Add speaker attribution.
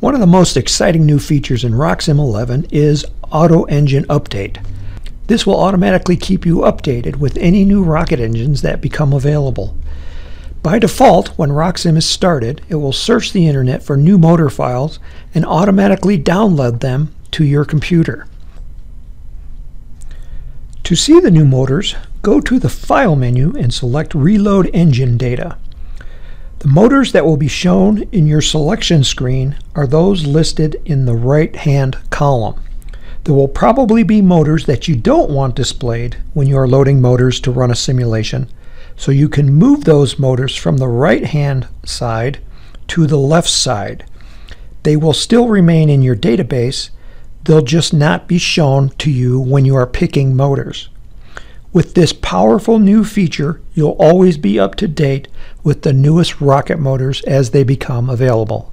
Speaker 1: One of the most exciting new features in RockSim 11 is Auto Engine Update. This will automatically keep you updated with any new rocket engines that become available. By default, when RockSim is started, it will search the internet for new motor files and automatically download them to your computer. To see the new motors, go to the File menu and select Reload Engine Data. The motors that will be shown in your selection screen are those listed in the right-hand column. There will probably be motors that you don't want displayed when you are loading motors to run a simulation, so you can move those motors from the right-hand side to the left side. They will still remain in your database, they'll just not be shown to you when you are picking motors. With this powerful new feature, you'll always be up to date with the newest rocket motors as they become available.